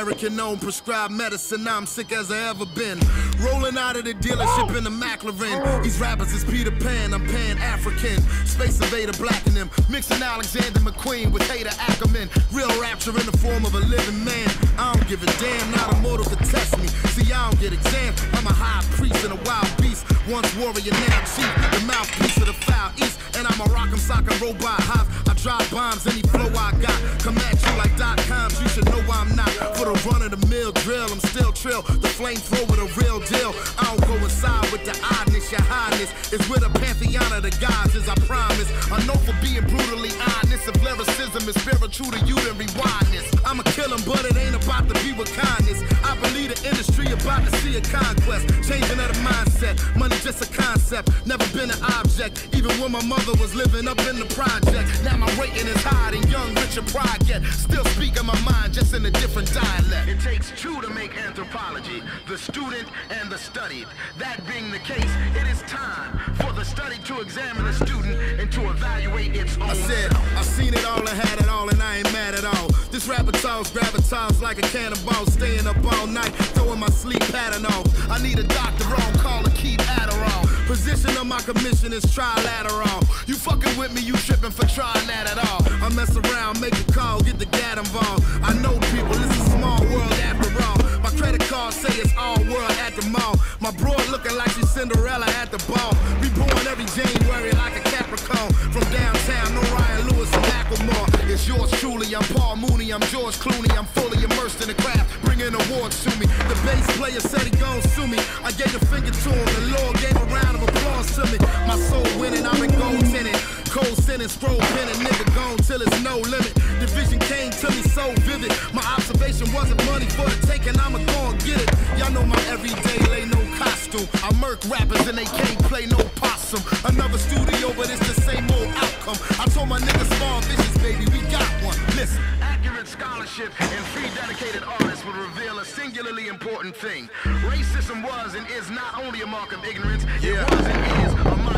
American known prescribed medicine. I'm sick as I ever been. Rolling out of the dealership in the McLaren. These rappers is Peter Pan, I'm Pan African. Space invader blacking them. Mixing Alexander McQueen with Haider Ackermann. Real rapture in the form of a living man. I don't give a damn, not a mortal could test me. See, I don't get exams. I'm a high priest and a wild beast. Once warrior, now chief. The mouthpiece of the foul east. And I'm a rock'em sock'em robot house. I drop bombs, any flow I got. Come at you like dot coms, you should know I'm not. For the run of the mill drill, I'm still trill. The flamethrower, the real deal. I don't go inside with the oddness, your highness. Is with a pantheon of the gods, as I promise. I know for being brutally honest. If lyricism is spiritual to you, then rewind this. I'ma but it ain't about to be with kindness. I believe the industry about to see a conquest. Changing of the mindset. Money just a concept, never been an object. Even when my mother was living up in the project. Now my rating is high and young, rich and pride get. Still speaking my mind, just in a different dialect. It takes two to make anthropology, the student and the studied. That being the case, it is time for the study to examine the student and to evaluate its own. I said, I seen it all and had it all, and I ain't mad at all. This rapper talks, gravitas like a cannonball, staying up all night, throwing my sleep pattern off. I need a doctor on call to keep Adderall. Position of my commission is trilateral. You fucking with me, you tripping for trying that at all. I mess around, make a call, get the gat involved. I know people, it's a small world after. My credit card say it's all world at the mall. My broad looking like she's Cinderella at the ball. Reborn every January like a Capricorn. From downtown, no Ryan Lewis and Macklemore. It's yours truly, I'm Paul Mooney, I'm George Clooney. I'm fully immersed in the craft, bringing awards to me. The bass player said he gon' sue me. I gave a finger to him, the Lord gave a round of applause to me. My soul winning, I'm in gold tinted. Cold sentence, scroll pen, and nigga gone till it's no limit. Division came to me so vivid. My observation wasn't money for rappers and they can't play no possum. Another studio, but it's the same old outcome. I told my niggas small visions, baby, we got one. Listen. Accurate scholarship and free dedicated artists will reveal a singularly important thing. Racism was and is not only a mark of ignorance, yeah. it was and is a monumental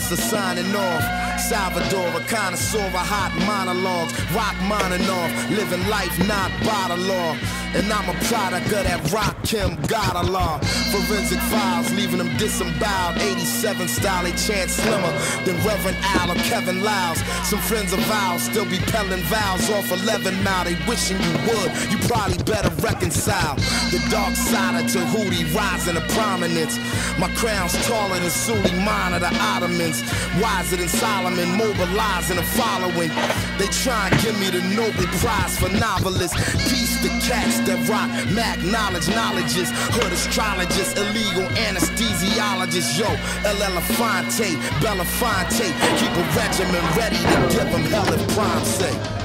signing off. Salvador, a connoisseur of hot monologues, rock monologue, living life not bottle law. And I'm a product of that rock Kim God Allah. Forensic files, leaving them disemboweled. 87 style, they chant slimmer than Reverend Al or Kevin Liles. Some friends of ours still be pelling vows off 11 now. They wishing you would, you probably better reconcile. The dark side of Tahuti rising to prominence. My crown's taller than Suleiman of the Ottomans. Wiser than Solomon, mobilizing the following. They try and give me the Nobel Prize for novelists. Peace to cats that rock, mag knowledge, knowledges, hood astrologists, illegal anesthesiologists. Yo, El Elefante, Belafonte, keep a regiment ready to give them hell if prime say.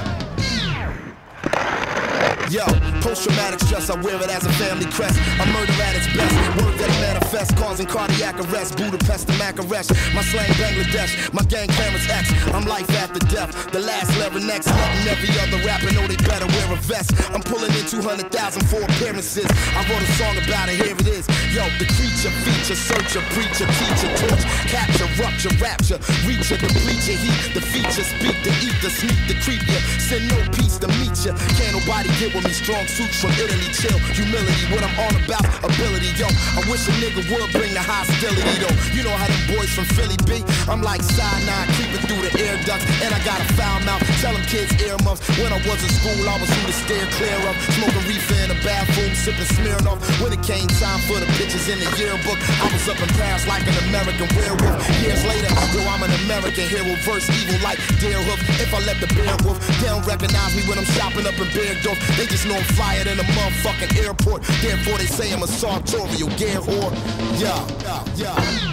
Yo, post-traumatic stress, I wear it as a family crest. I murder at its best, word that manifests, causing cardiac arrest. Budapest to Macaresh, my slang Bangladesh, my gang cameras X. I'm life after death, the last next. Letting every other rapper know they better wear a vest. I'm pulling in 200,000 for appearances. I wrote a song about it, here it is. Yo, the creature, feature, searcher, preacher, teacher, torch, capture, rupture, rapture, reach ya, deplete your heat, the feature, speak the ether, sneak the creep ya, send no peace to meet ya. Can't nobody get with me, strong suits from Italy, chill, humility, what I'm all about, ability, yo. I wish a nigga would bring the hostility, though. You know how them boys from Philly be? I'm like cyanide creeping through the air ducts, and I got a foul mouth. Tell them kids earmuffs. When I was in school, I was who to steer clear of. Smoking reefer in the bathroom, sipping Smirnoff. When it came time for the pictures in the yearbook, I was up in Paris like an American werewolf. Years later, yo, I'm an American hero, verse evil like Deerhoof. If I let the bear wolf, they don't recognize me when I'm shopping up in Bergdorf. They just know I'm flyer than a motherfucking airport. Therefore, they say I'm a sartorial gear whore. Yeah, yeah, yeah.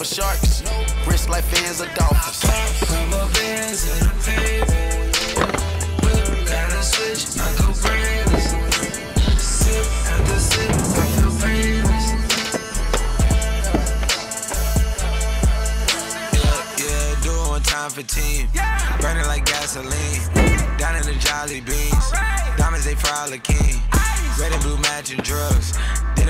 For sharks. Wrist like fins of dolphins. The. Yeah, time for team. Burning like gasoline. Down in the Jolly Beans. Diamonds, they probably king. Red and blue matching drugs.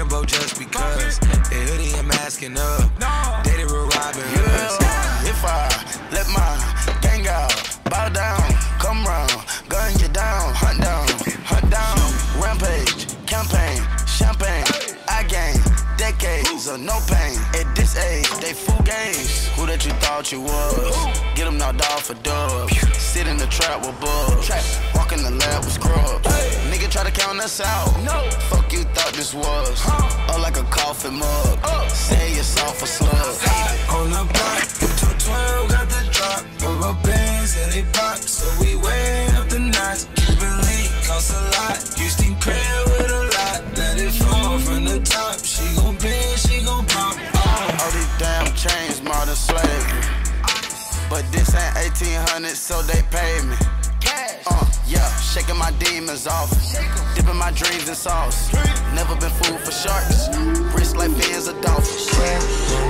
Just because. They hoodie and masking up. Dated with Robin Hoods. Yeah, if I let my gang out, bow down, come round, gun you down, hunt down, hunt down, rampage, campaign, champagne, I gain decades of no pain. At this age, they fool games. Who that you thought you was? Get them knocked off for dubs. Sit in the trap with bugs. Walk in the lab with scrubs. Nigga try to count us out. No. Fuck you thought this was. Or like a coffee mug. Oh. Say you're soft for slugs. On the block, you took 12, got the drop. Put my bands in they box, so we way up the notch. Cuban link costs a lot. Houston crib with a lot. Let it fall from the top. She gon' bend, she gon' pop. Oh. All these damn chains, modern slavery. But this ain't 1800, so they paid me. Uh, yeah, shaking my demons off. Dipping my dreams in sauce. Never been fooled for sharks. Wrist like fins of dolphins.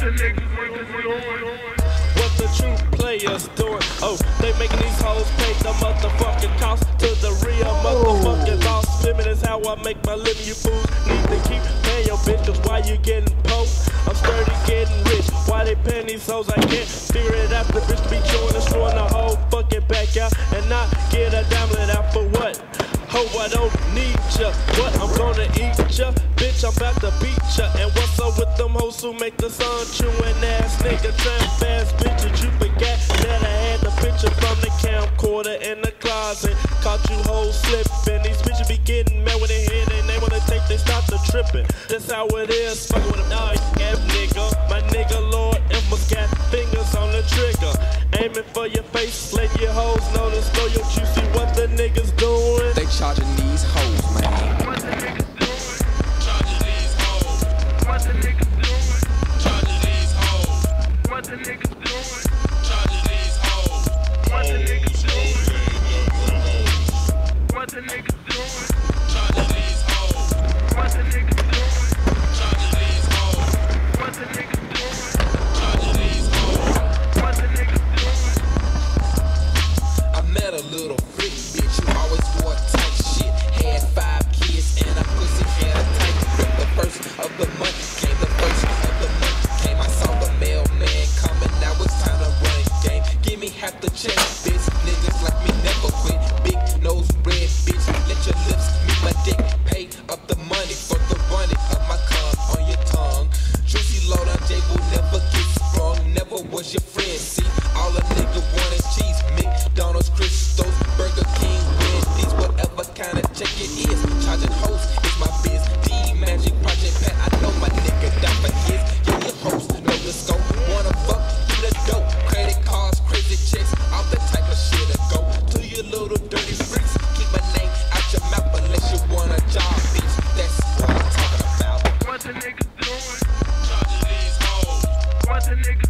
The niggas doing? What the true players doing? Oh, they making these hoes pay the motherfucking cost to the real motherfucking oh. boss. Limit is how I make my living. You fools need to keep paying your bitch, cause why you getting poked? I'm sturdy getting rich. Why they paying these hoes? I can't figure it out. The bitch be chewing and throwing the whole fucking back out and not get a diamond out for what? Ho, I don't need ya. What? I'm gonna eat ya. Bitch, I'm about to beat ya. And who make the sun chewing ass nigga? Tramp fast bitches, you forgot that I had the picture from the camcorder in the closet. Caught you hoes slipping. These bitches be getting mad when they hear they name when they stop the tripping. That's how it is. Fucking with a dog ass nigga. My nigga Lord Emma's got fingers on the trigger. Aiming for your face, let your hoes know to slow your juicy. What the niggas nigga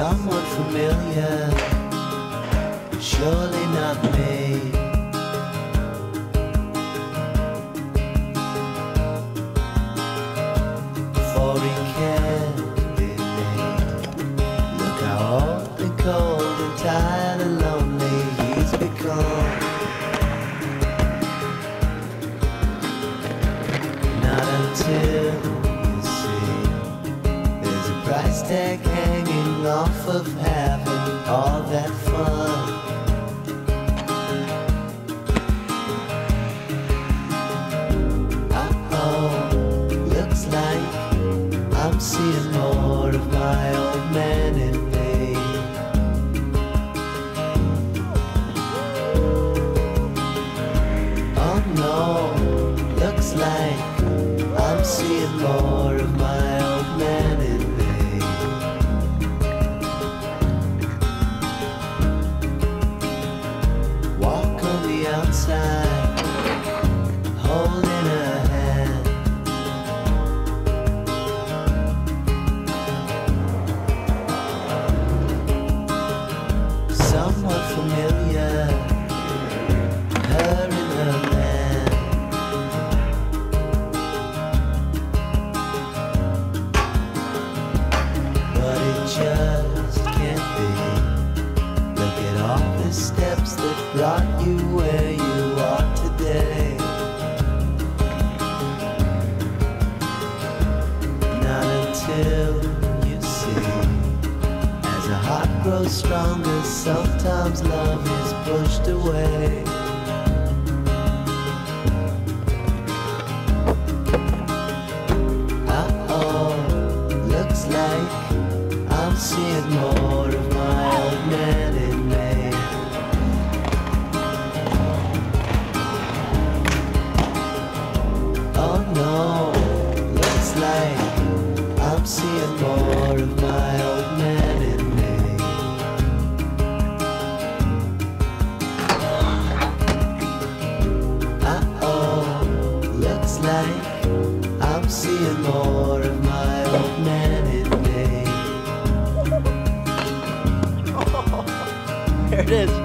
someone familiar, surely not me. all that know. Looks like I'm seeing more of my old man in me. Uh oh, looks like I'm seeing more of my old man in me. There it is.